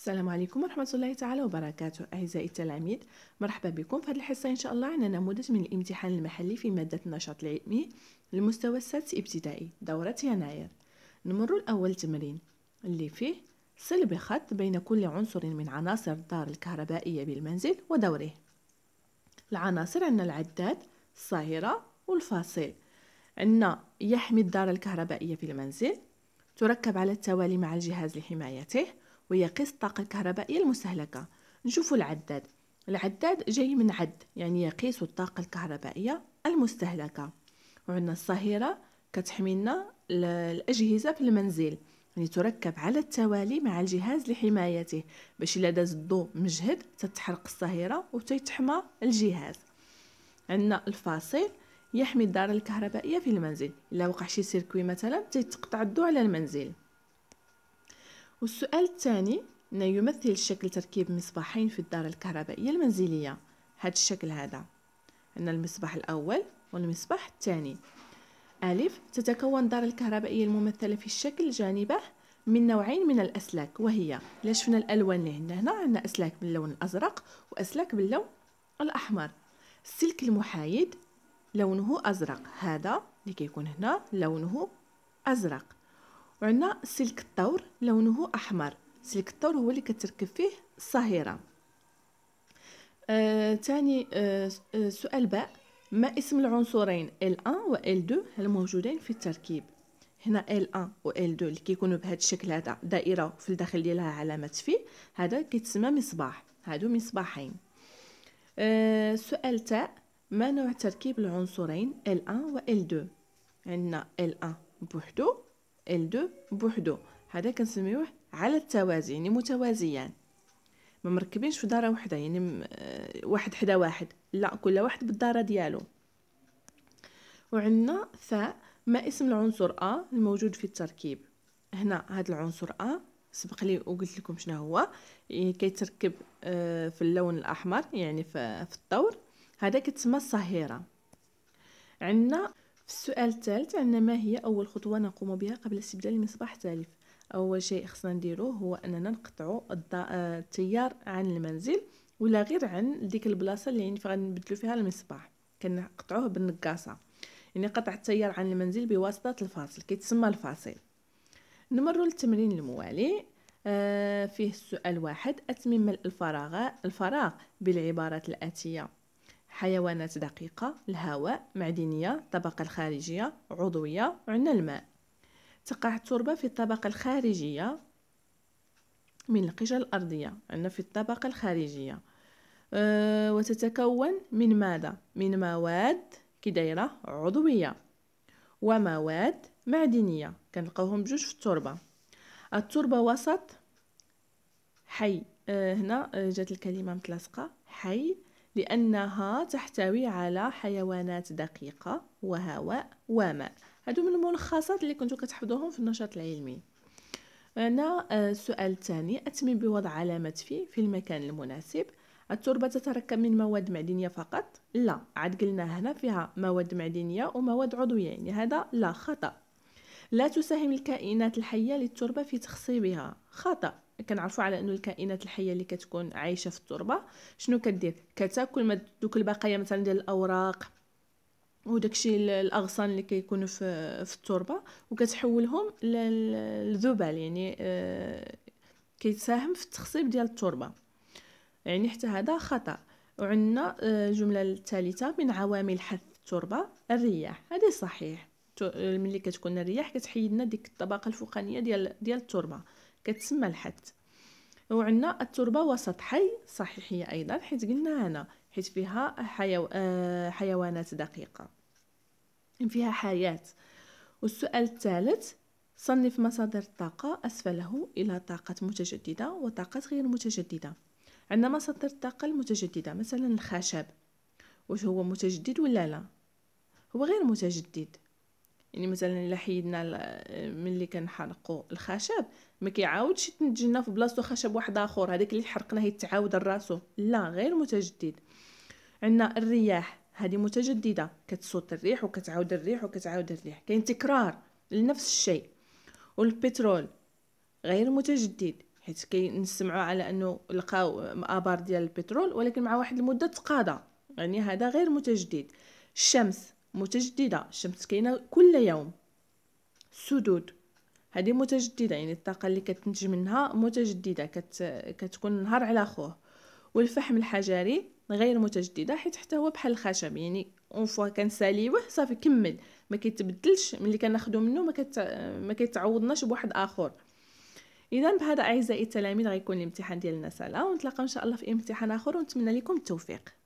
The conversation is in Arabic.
السلام عليكم ورحمة الله تعالى وبركاته. أعزائي التلاميذ مرحبا بكم في هذه الحصة إن شاء الله. عندنا نموذج من الامتحان المحلي في مادة النشاط العلمي للمستوى السادس ابتدائي دورة يناير. نمر الأول تمرين اللي فيه صل بخط بين كل عنصر من عناصر الدار الكهربائية بالمنزل ودوره. العناصر عندنا العداد الصاهرة والفاصل. عندنا يحمي الدار الكهربائية في المنزل تركب على التوالي مع الجهاز لحمايته ويقيس الطاقة الكهربائية المستهلكة. نشوفوا العداد. العداد جاي من عد يعني يقيس الطاقة الكهربائية المستهلكة. وعندنا الصهيرة كتحمينا الأجهزة في المنزل يعني تركب على التوالي مع الجهاز لحمايته. باش إلا داز الضوء مجهد تتحرق الصهيرة وتيتحمى الجهاز. عندنا الفاصل يحمي الدار الكهربائية في المنزل. إلا وقع شي سيركوي مثلا تيتقطع الضوء على المنزل. والسؤال الثاني أنه يمثل الشكل تركيب مصباحين في الدار الكهربائية المنزلية؟ هذا الشكل هذا. عندنا المصباح الأول والمصباح الثاني. ألف تتكون الدار الكهربائية الممثلة في الشكل جانبه من نوعين من الأسلاك وهي إلا شفنا الألوان اللي عندنا هنا؟ عندنا أسلاك باللون الأزرق وأسلاك باللون الأحمر. السلك المحايد لونه أزرق هذا اللي كيكون هنا لونه أزرق. وعندنا سلك الطور لونه أحمر. سلك الطور هو اللي كتركب فيه الصهيرة آه، آه،, آه سؤال باء. ما اسم العنصرين L1 و L2 الموجودين في التركيب؟ هنا L1 و L2 اللي كيكونوا بهذا الشكل هذا دائرة في الداخل ديالها علامة في هذا كيتسمى مصباح. هادو مصباحين. آه سؤال تاء. ما نوع تركيب العنصرين L1 و L2 عندنا L1 بوحدو L2 بوحدو. هذا كنسميوه على التوازي يعني متوازيان. ما مركبينش في دارة وحدة يعني آه، واحد حدا واحد. لا كل واحد بالدارة ديالو. وعندنا ثاء ما اسم العنصر آ الموجود في التركيب. هنا هذا العنصر آ سبق لي وقلت لكم شنو هو. يعني كيتركب آه، في اللون الأحمر يعني في الطور. هذا كتسمى الصهيره عندنا في السؤال الثالث عندنا ما هي أول خطوة نقوم بها قبل استبدال المصباح التالف أول شيء خصنا نديروه هو أننا نقطعوا التيار عن المنزل ولا غير عن ديك البلاصة اللي يعني فيها المصباح. كنقطعوه بالنقاصة. يعني قطع التيار عن المنزل بواسطة الفاصل كيتسمى الفاصل. نمر للتمرين الموالي. آه فيه السؤال واحد أتمم الفراغ الفراغ بالعبارات الآتية. حيوانات دقيقة الهواء معدنية الطبقة الخارجية عضوية وعندنا الماء. تقع التربة في الطبقة الخارجية من القشرة الأرضية عندنا في الطبقة الخارجية. أه وتتكون من ماذا؟ من مواد كدايرة عضوية ومواد معدنية كنلقاوهم بجوج في التربة. التربة وسط حي أه هنا جات الكلمة متلاصقة حي لأنها تحتوي على حيوانات دقيقة وهواء وماء. هادو من الملخصات اللي كنتو كتحفظوهم في النشاط العلمي. هنا السؤال الثاني أتمم بوضع علامة في في المكان المناسب. التربة تتركب من مواد معدنية فقط؟ لا. عاد قلنا هنا فيها مواد معدنية ومواد عضوية يعني هذا لا خطأ. لا تساهم الكائنات الحية للتربة في تخصيبها. خطأ. كنعرفوا على أنه الكائنات الحية اللي كتكون عايشة في التربة شنو كدير؟ كتأكل دوك البقايا مثلا ديال الأوراق وداكشي الأغصان اللي كيكونوا في في التربة وكتحولهم للذبال يعني آه كيساهم في التخصيب ديال التربة. يعني حتى هذا خطأ. وعندنا الجملة آه، الثالثة من عوامل حث التربة الرياح. هذا صحيح. ملي كتكون الرياح كتحيد لنا ديك الطبقة الفوقانية ديال ديال التربة كتسمى الحت. وعندنا التربة وسط حي صحيح هي أيضا حيث قلنا هنا حيث فيها حيو... آه حيوانات دقيقة. فيها حياة. والسؤال الثالث صنف مصادر الطاقة أسفله إلى طاقة متجددة وطاقة غير متجددة. عندنا مصادر الطاقة المتجددة مثلا الخشب. واش هو متجدد ولا لا؟ هو غير متجدد. يعني مثلا إلا حيدنا ملي كنحرقوا الخشب ما كيعاودش يتنتج لنا في بلاصتو خشب واحد آخر. هذاك اللي حرقناه يتعاود راسو لا غير متجدد. عندنا الرياح هذه متجددة. كتصوت الريح وكتعاود الريح وكتعاود الريح. كاين تكرار لنفس الشيء. والبترول غير متجدد حيت كنسمعوا على أنه لقاو آبار ديال البترول ولكن مع واحد المدة تقاضى. يعني هذا غير متجدد. الشمس متجددة الشمس كاينة كل يوم. السدود هذه متجددة يعني الطاقة اللي كتنتج منها متجددة كت... كتكون نهار على خوه. والفحم الحجري غير متجددة حيت حتى هو بحال الخشب يعني اون فوا كنساليوه صافي كمل. ما كيتبدلش ملي كناخذو منه ما كت... ما كيتعوضناش بواحد آخر. إذا بهذا أعزائي التلاميذ غيكون الامتحان ديالنا سهله ونتلاقاو إن شاء الله في امتحان آخر ونتمنى لكم التوفيق.